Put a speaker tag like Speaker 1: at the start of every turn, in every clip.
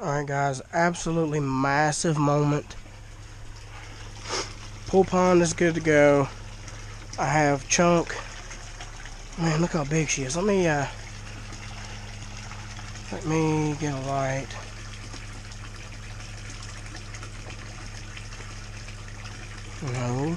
Speaker 1: Alright guys, absolutely massive moment. Pool pond is good to go. I have chunk. Man, look how big she is. Let me uh let me get a light. No.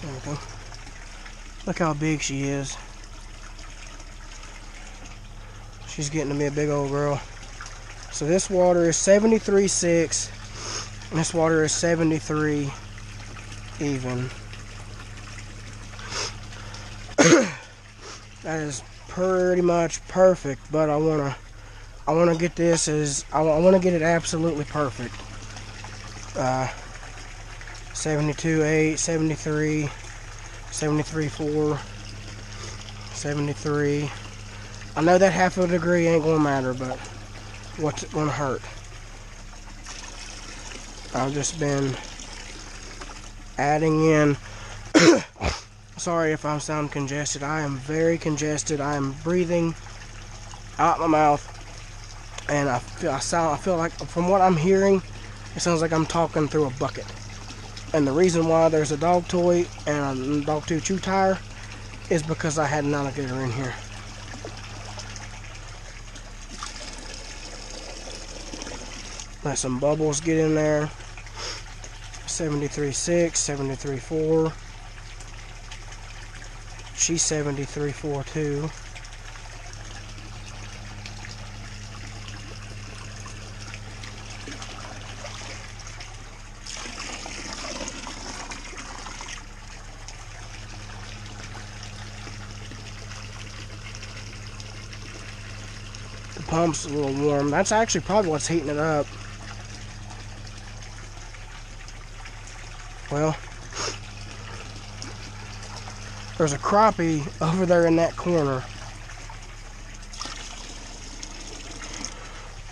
Speaker 1: There we go. Look how big she is. She's getting to be a big old girl. So this water is 73.6. And this water is 73 even. that is pretty much perfect, but I wanna I wanna get this as I, I wanna get it absolutely perfect. Uh, 72 8, 73, 73 4, 73. I know that half of a degree ain't gonna matter, but what's it gonna hurt? I've just been adding in. Sorry if I sound congested. I am very congested. I am breathing out my mouth, and I feel I sound. I feel like from what I'm hearing, it sounds like I'm talking through a bucket. And the reason why there's a dog toy and a dog tooth chew tire is because I had an alligator in here. Let some bubbles get in there. 73.6, 73.4. She's 73.4 too. The pump's a little warm. That's actually probably what's heating it up. Well, there's a crappie over there in that corner.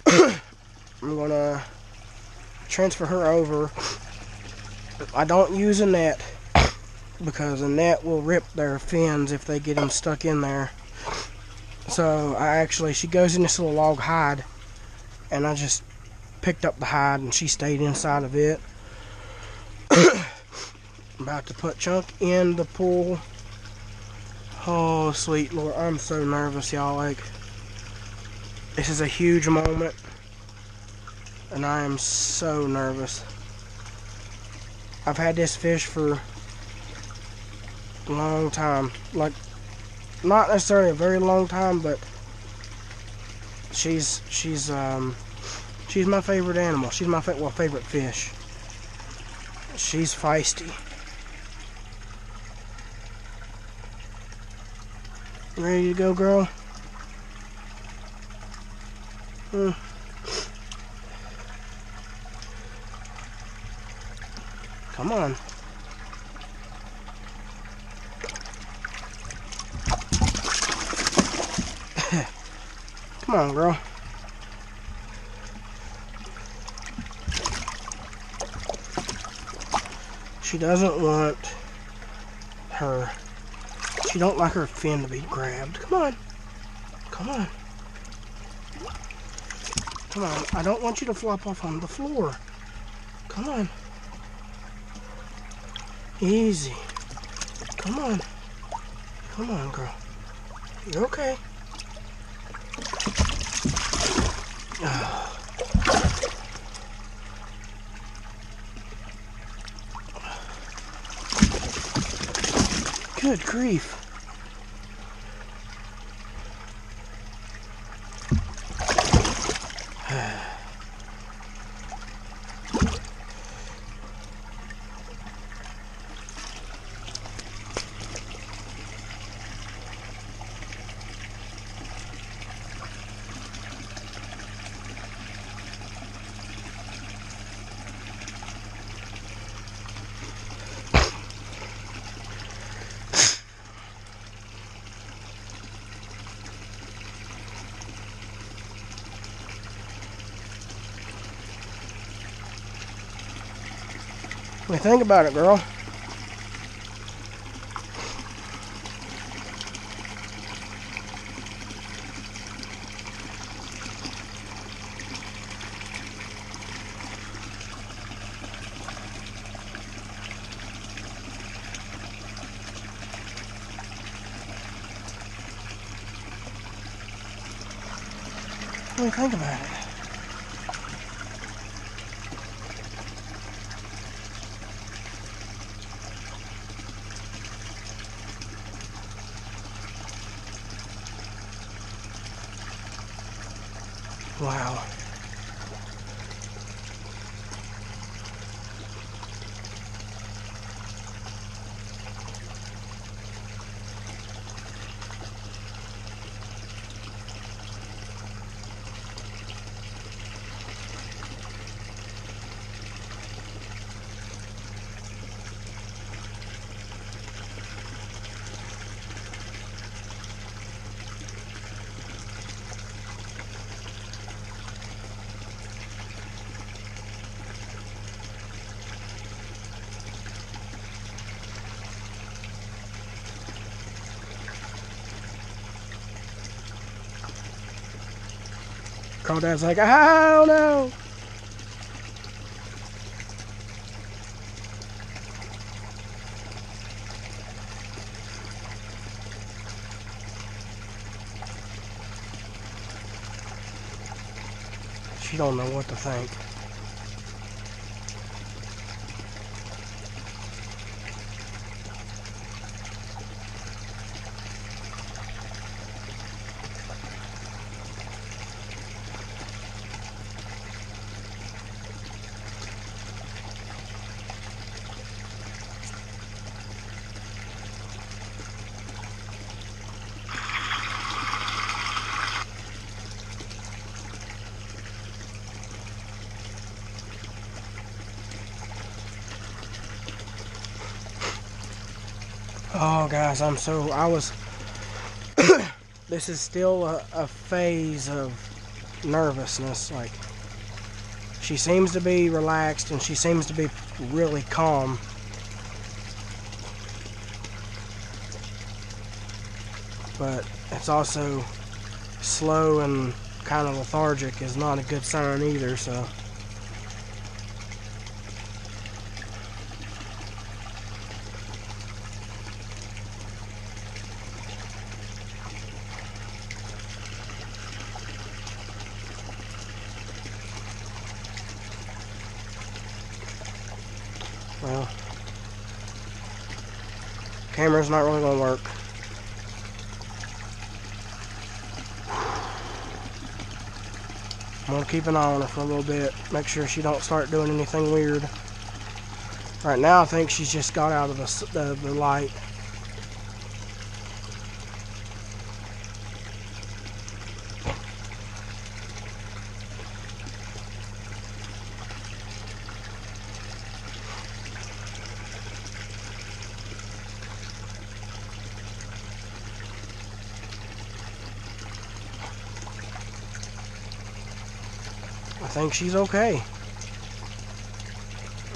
Speaker 1: I'm gonna transfer her over. I don't use a net because a net will rip their fins if they get them stuck in there. So I actually, she goes in this little log hide and I just picked up the hide and she stayed inside of it. about to put Chunk in the pool. Oh, sweet Lord. I'm so nervous, y'all. Like, this is a huge moment. And I am so nervous. I've had this fish for a long time. Like, not necessarily a very long time, but she's, she's, um, she's my favorite animal. She's my fa well, favorite fish. She's feisty. Ready to go, girl? Hmm. Come on. Come on, girl. She doesn't want her, she don't like her fin to be grabbed. Come on. Come on. Come on. I don't want you to flop off on the floor. Come on. Easy. Come on. Come on, girl. You're okay. Good grief. Think about it, girl? What do you think about it? Wow. Crawdad's like, I don't know. She don't know what to think. Oh, guys, I'm so. I was. this is still a, a phase of nervousness. Like, she seems to be relaxed and she seems to be really calm. But it's also slow and kind of lethargic is not a good sign either, so. Well, camera's not really going to work. I'm going to keep an eye on her for a little bit. Make sure she don't start doing anything weird. Right now, I think she's just got out of the, the, the light. Think she's okay.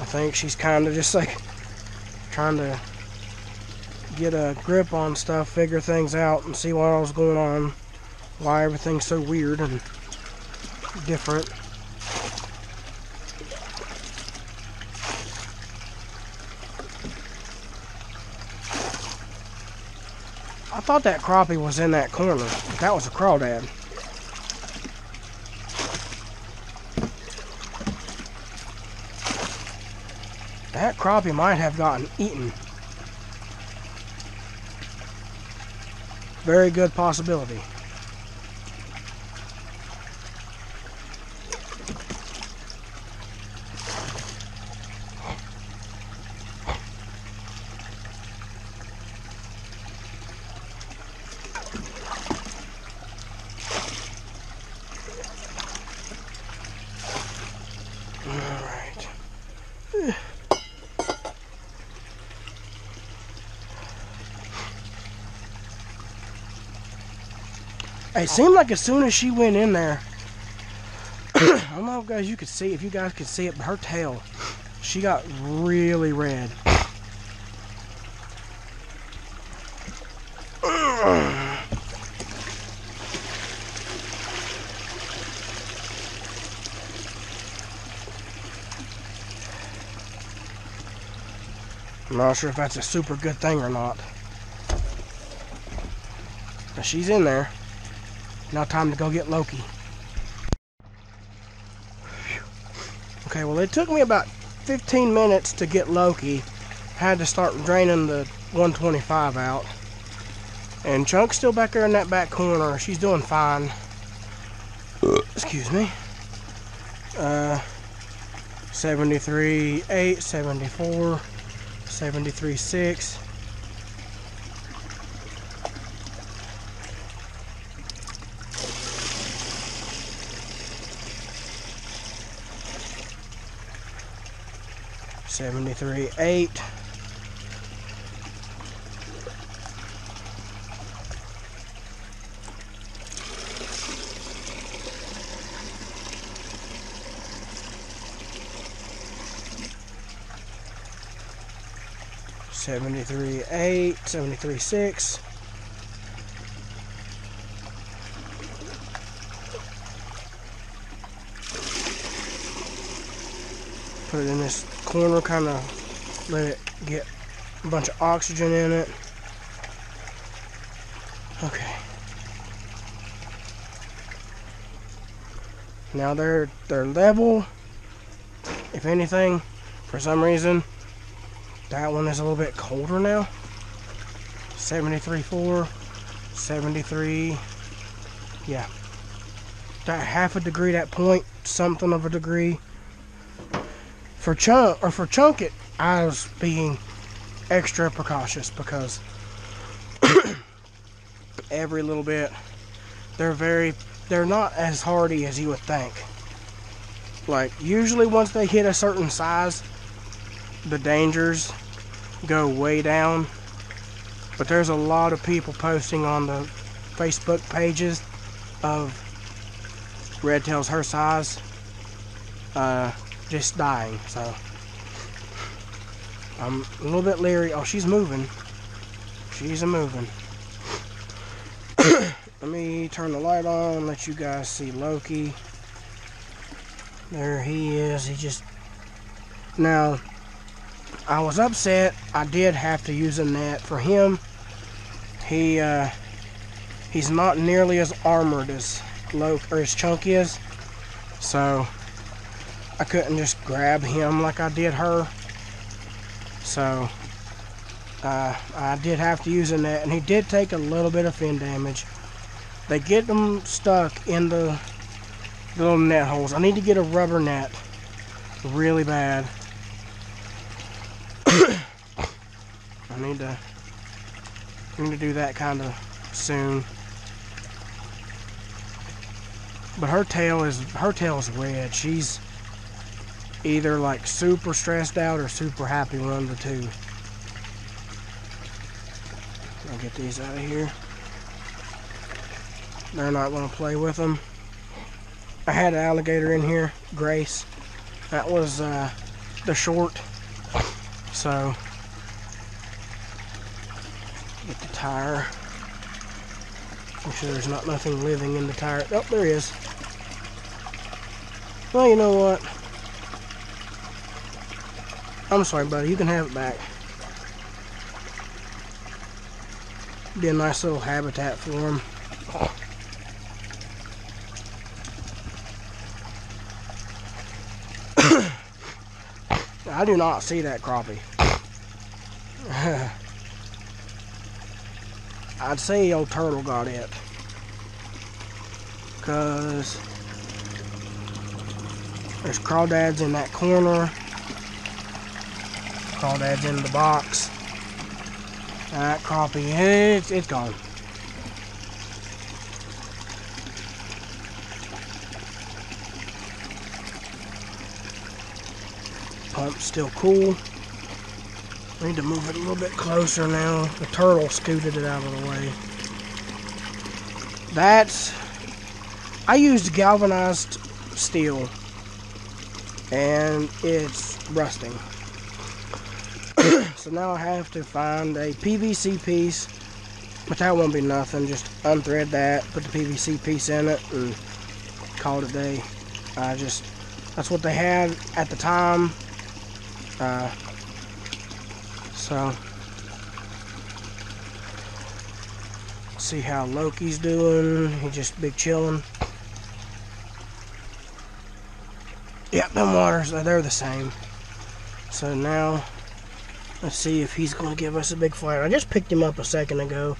Speaker 1: I think she's kind of just like trying to get a grip on stuff, figure things out, and see what all's going on, why everything's so weird and different. I thought that crappie was in that corner. That was a crawdad. That crappie might have gotten eaten. Very good possibility. All right. It seemed like as soon as she went in there, I don't know if guys you could see if you guys could see it, but her tail, she got really red. I'm not sure if that's a super good thing or not. But she's in there. Now time to go get Loki. Okay, well it took me about 15 minutes to get Loki. Had to start draining the 125 out. And Chunk's still back there in that back corner. She's doing fine. Excuse me. Uh, 73, 8, 74, 73, 6. 73 8 73 8 73 6 corner, kind of let it get a bunch of oxygen in it. Okay. Now they're they're level. If anything, for some reason, that one is a little bit colder now. 73.4, 73. Yeah. That half a degree, that point something of a degree. For chunk or for chunk it, I was being extra precautious because every little bit they're very they're not as hardy as you would think. Like usually once they hit a certain size, the dangers go way down. But there's a lot of people posting on the Facebook pages of red tails her size uh, just dying. So I'm a little bit leery. Oh, she's moving. She's a moving. Let me turn the light on let you guys see Loki. There he is. He just now I was upset. I did have to use a net for him. He uh, he's not nearly as armored as Loki or as Chunk is, so I couldn't just grab him like I did her. So uh, I did have to use a net, and he did take a little bit of fin damage. They get them stuck in the little net holes. I need to get a rubber net really bad. I need to I need to do that kind of soon. But her tail is her tail is red. She's either like super stressed out or super happy, one of the two. I'll get these out of here. They're not going to play with them. I had an alligator in here, Grace. That was uh, the short. So Get the tire. Make sure there's not nothing living in the tire. Oh, there is. Well, you know what? I'm sorry, buddy. You can have it back. Be a nice little habitat for him. I do not see that crappie. I'd say old turtle got it. Because there's crawdads in that corner. Crawdads in the box. That crappie, it's, it's gone. Pump's still cool. Need to move it a little bit closer now. The turtle scooted it out of the way. That's... I used galvanized steel. And it's rusting. So now I have to find a PVC piece. But that won't be nothing. Just unthread that, put the PVC piece in it, and call it a day. I just... That's what they had at the time. Uh, so, see how Loki's doing. He just big chilling. Yep, them waters, they're the same. So now, let's see if he's going to give us a big flare. I just picked him up a second ago.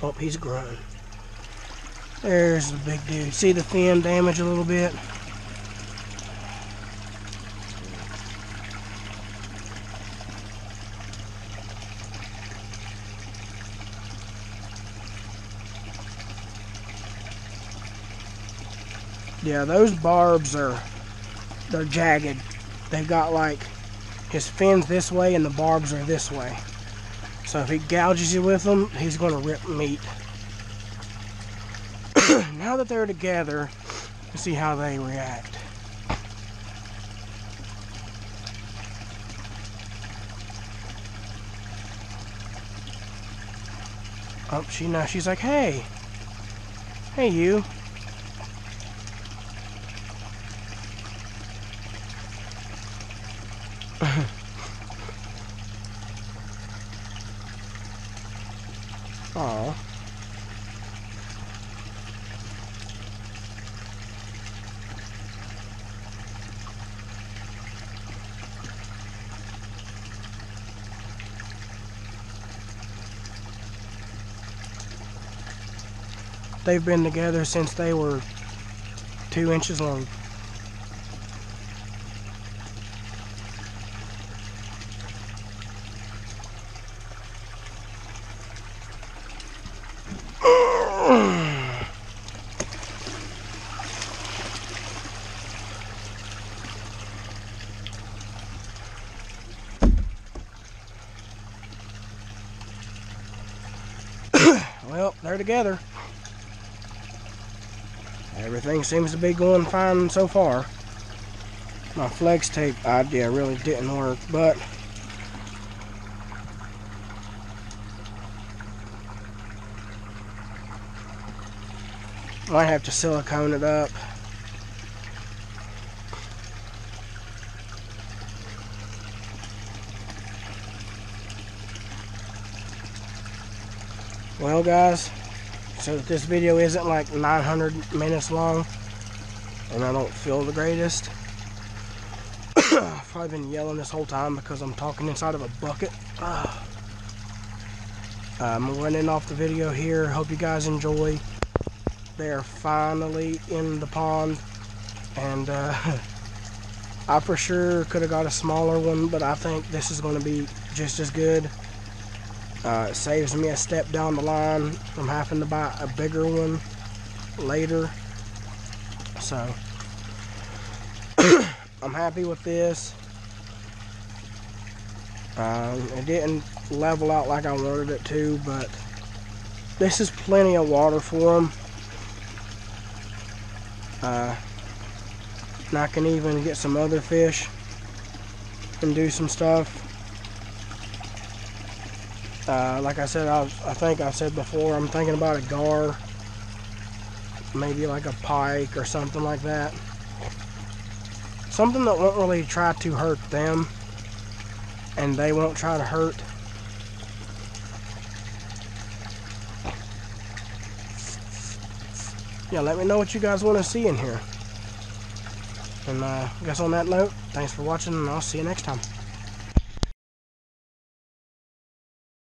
Speaker 1: Oh, he's grown. There's the big dude. See the fin damage a little bit? Yeah, those barbs are, they're jagged. They've got like his fins this way and the barbs are this way. So if he gouges you with them, he's going to rip meat. now that they're together, let's see how they react. Oh, she now she's like, hey, hey you. Oh. They've been together since they were two inches long. well, they're together. Everything seems to be going fine so far. My flex tape idea really didn't work, but might have to silicone it up. Well guys, so this video isn't like 900 minutes long and I don't feel the greatest. I've probably been yelling this whole time because I'm talking inside of a bucket. Uh, I'm running off the video here. Hope you guys enjoy. They're finally in the pond and uh, I for sure could have got a smaller one but I think this is going to be just as good. Uh, it saves me a step down the line from having to buy a bigger one later. So, I'm happy with this. Uh, it didn't level out like I wanted it to, but this is plenty of water for them. Uh, and I can even get some other fish and do some stuff. Uh, like I said, I, I think I said before, I'm thinking about a gar, maybe like a pike or something like that. Something that won't really try to hurt them, and they won't try to hurt. Yeah, let me know what you guys want to see in here. And uh, I guess on that note, thanks for watching, and I'll see you next time.